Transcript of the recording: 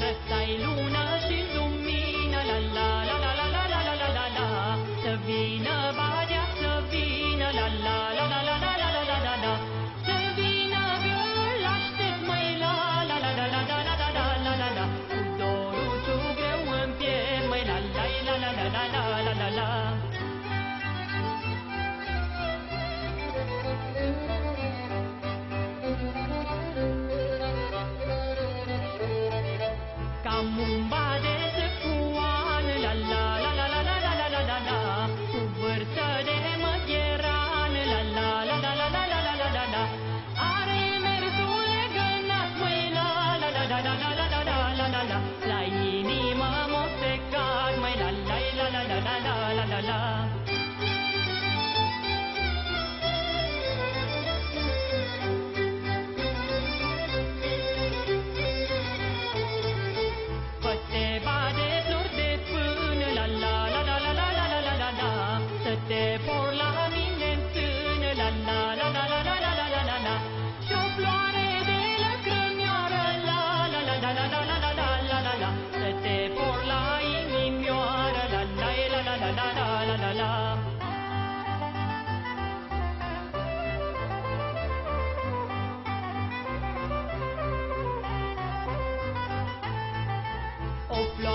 rösta i Lona o